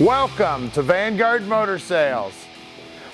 Welcome to Vanguard Motor Sales.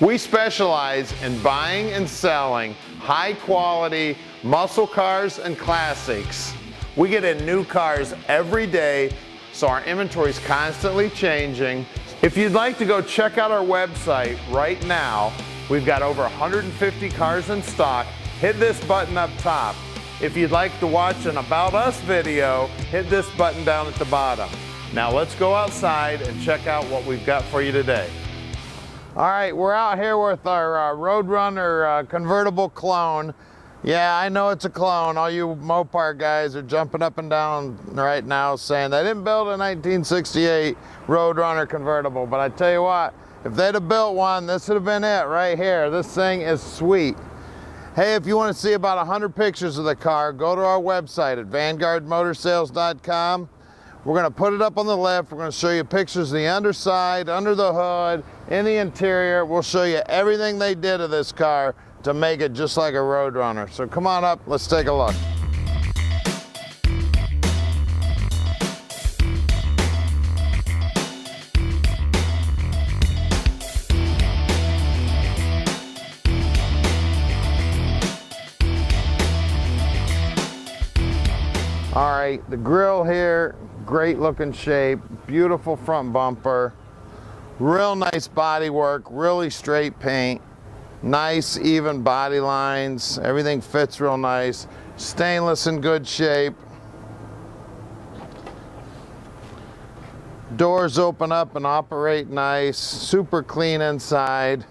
We specialize in buying and selling high quality muscle cars and classics. We get in new cars every day, so our inventory is constantly changing. If you'd like to go check out our website right now, we've got over 150 cars in stock. Hit this button up top. If you'd like to watch an About Us video, hit this button down at the bottom. Now let's go outside and check out what we've got for you today. All right, we're out here with our uh, Roadrunner uh, convertible clone. Yeah, I know it's a clone. All you Mopar guys are jumping up and down right now saying they didn't build a 1968 Roadrunner convertible. But I tell you what, if they'd have built one, this would have been it right here. This thing is sweet. Hey, if you want to see about 100 pictures of the car, go to our website at vanguardmotorsales.com. We're to put it up on the left. We're to show you pictures of the underside, under the hood, in the interior. We'll show you everything they did to this car to make it just like a Roadrunner. So come on up, let's take a look. All right, the grill here, great looking shape, beautiful front bumper, real nice body work, really straight paint, nice even body lines, everything fits real nice, stainless in good shape. Doors open up and operate nice, super clean inside.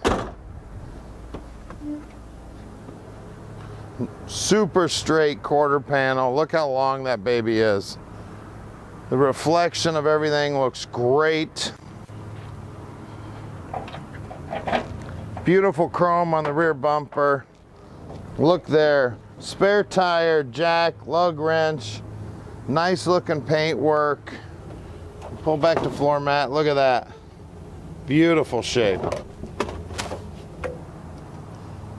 Super straight quarter panel. Look how long that baby is. The reflection of everything looks great. Beautiful chrome on the rear bumper. Look there. Spare tire, jack, lug wrench. Nice looking paint work. Pull back the floor mat. Look at that. Beautiful shape.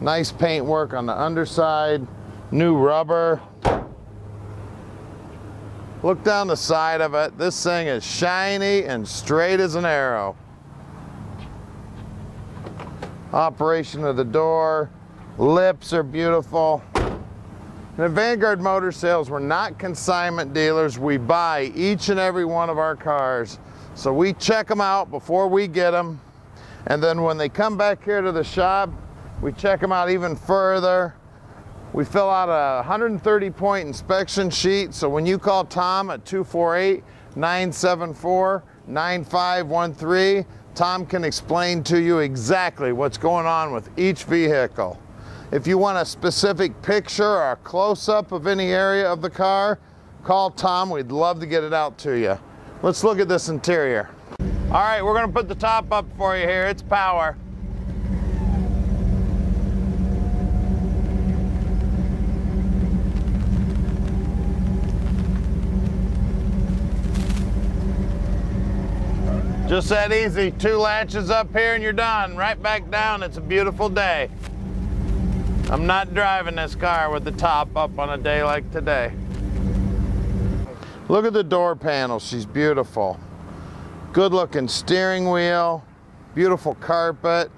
Nice paint work on the underside, new rubber. Look down the side of it. This thing is shiny and straight as an arrow. Operation of the door. Lips are beautiful. And at Vanguard Motor Sales, we're not consignment dealers. We buy each and every one of our cars. So we check them out before we get them. And then when they come back here to the shop, we check them out even further. We fill out a 130 point inspection sheet. So when you call Tom at 248-974-9513, Tom can explain to you exactly what's going on with each vehicle. If you want a specific picture or a close-up of any area of the car, call Tom. We'd love to get it out to you. Let's look at this interior. All right, we're gonna put the top up for you here. It's power. Just that easy. Two latches up here and you're done. Right back down. It's a beautiful day. I'm not driving this car with the top up on a day like today. Look at the door panel. She's beautiful. Good looking steering wheel. Beautiful carpet.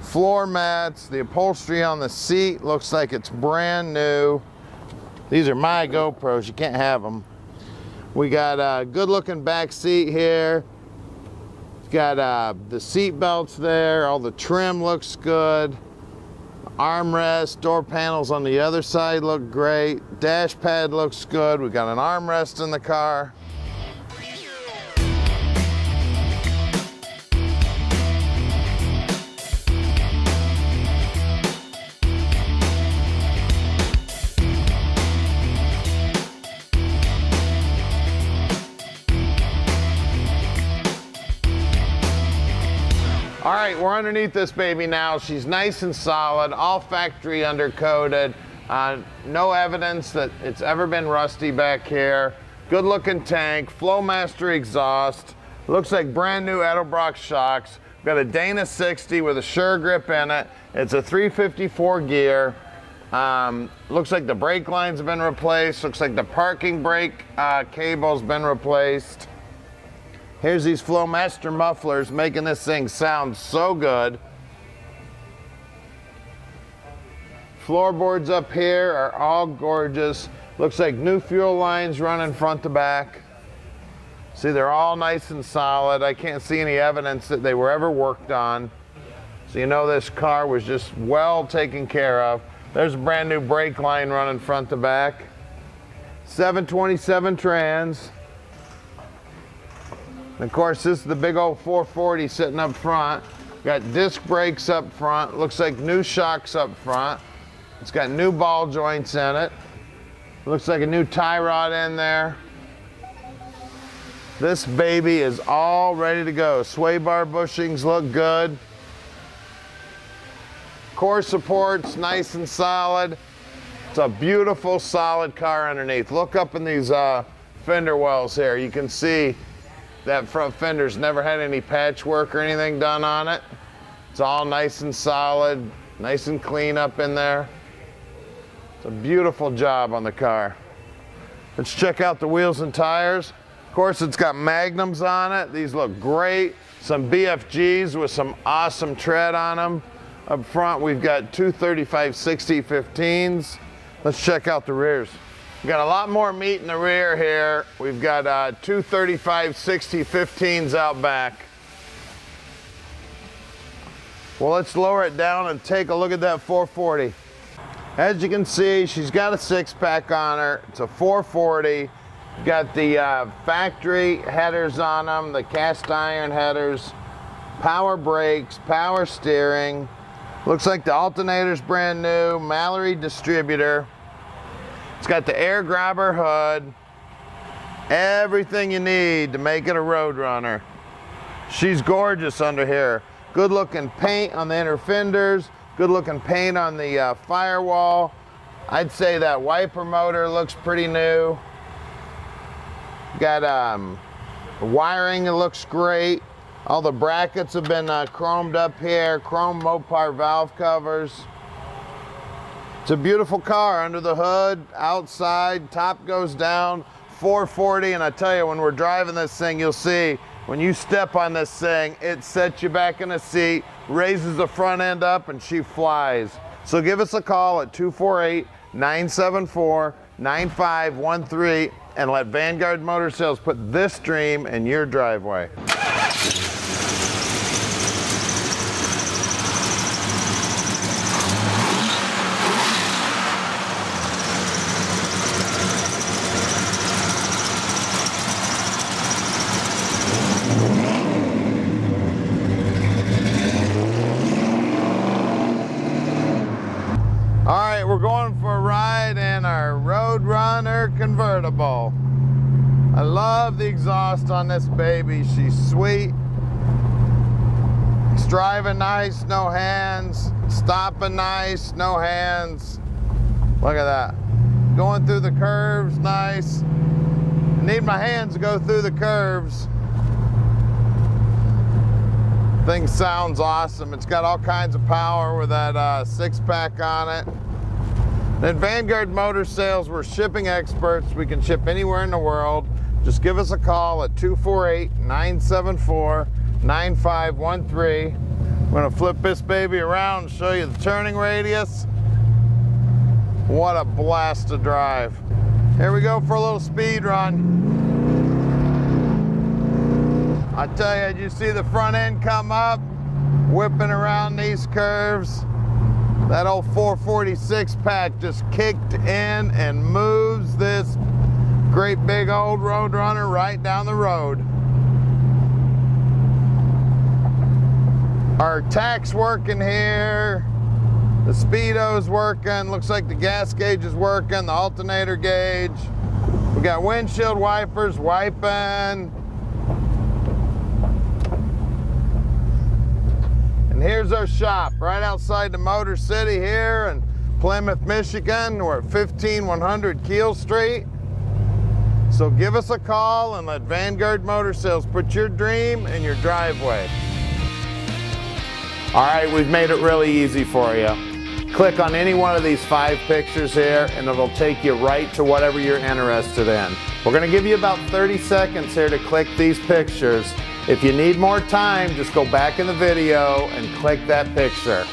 Floor mats. The upholstery on the seat looks like it's brand new. These are my GoPros. You can't have them. We got a good looking back seat here got uh, the seat belts there, all the trim looks good. Armrest, door panels on the other side look great. Dash pad looks good. We got an armrest in the car. Right, we're underneath this baby now. She's nice and solid, all factory undercoated. Uh, no evidence that it's ever been rusty back here. Good looking tank, Flowmaster exhaust. Looks like brand new Edelbrock shocks. We've Got a Dana 60 with a sure grip in it. It's a 354 gear. Um, looks like the brake lines have been replaced. Looks like the parking brake uh, cable's been replaced. Here's these Flowmaster mufflers making this thing sound so good. Floorboards up here are all gorgeous. Looks like new fuel lines running front to back. See, they're all nice and solid. I can't see any evidence that they were ever worked on. So you know this car was just well taken care of. There's a brand new brake line running front to back. 727 trans. And of course, this is the big old 440 sitting up front. Got disc brakes up front. Looks like new shocks up front. It's got new ball joints in it. Looks like a new tie rod in there. This baby is all ready to go. Sway bar bushings look good. Core supports nice and solid. It's a beautiful, solid car underneath. Look up in these uh, fender wells here. You can see that front fender's never had any patchwork or anything done on it. It's all nice and solid, nice and clean up in there. It's a beautiful job on the car. Let's check out the wheels and tires. Of course, it's got magnums on it. These look great. Some BFGs with some awesome tread on them. Up front, we've got two 3560 15s. Let's check out the rears. We've got a lot more meat in the rear here. We've got uh, two 3560 15s out back. Well, let's lower it down and take a look at that 440. As you can see, she's got a six pack on her. It's a 440. Got the uh, factory headers on them, the cast iron headers, power brakes, power steering. Looks like the alternator's brand new, Mallory distributor. It's got the air grabber hood. Everything you need to make it a Roadrunner. She's gorgeous under here. Good looking paint on the inner fenders. Good looking paint on the uh, firewall. I'd say that wiper motor looks pretty new. Got um, wiring that looks great. All the brackets have been uh, chromed up here, chrome Mopar valve covers. It's a beautiful car under the hood, outside, top goes down, 440, and I tell you, when we're driving this thing, you'll see when you step on this thing, it sets you back in the seat, raises the front end up, and she flies. So give us a call at 248-974-9513 and let Vanguard Motor Sales put this dream in your driveway. we're going for a ride in our I love the exhaust on this baby. She's sweet. It's driving nice, no hands. Stopping nice, no hands. Look at that. Going through the curves, nice. I need my hands to go through the curves. Thing sounds awesome. It's got all kinds of power with that uh, six pack on it. At Vanguard Motor Sales, we're shipping experts. We can ship anywhere in the world. Just give us a call at 248-974-9513. I'm gonna flip this baby around and show you the turning radius. What a blast to drive. Here we go for a little speed run. I tell you, you see the front end come up, whipping around these curves. That old 446 pack just kicked in and moves this great big old Roadrunner right down the road. Our tach's working here. The speedo's working. Looks like the gas gauge is working, the alternator gauge. We got windshield wipers wiping. Here's our shop right outside the Motor City here in Plymouth, Michigan. We're at 15100 Keel Street. So give us a call and let Vanguard Motor Sales put your dream in your driveway. All right, we've made it really easy for you. Click on any one of these five pictures here and it'll take you right to whatever you're interested in. We're gonna give you about 30 seconds here to click these pictures. If you need more time, just go back in the video and click that picture.